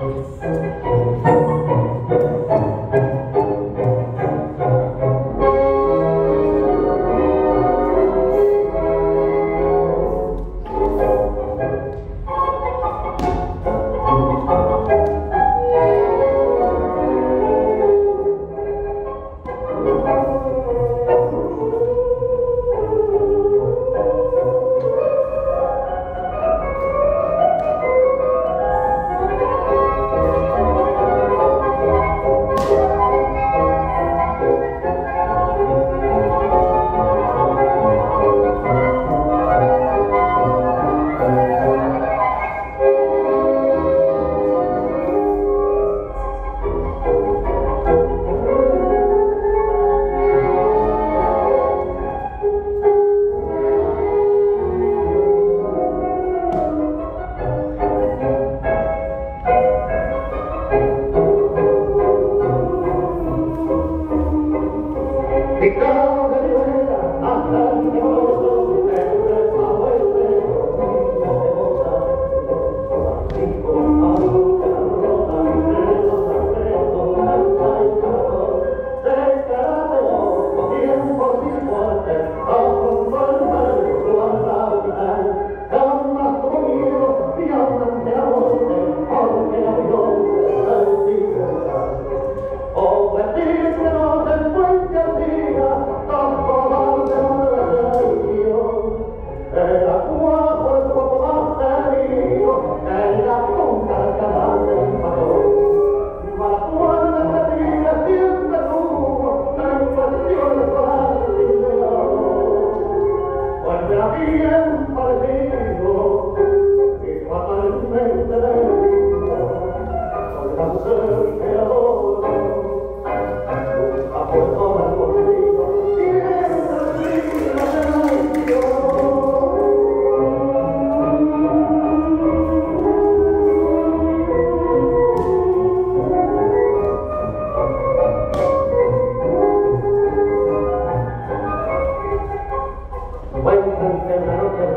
of Because Maria. del febrero que.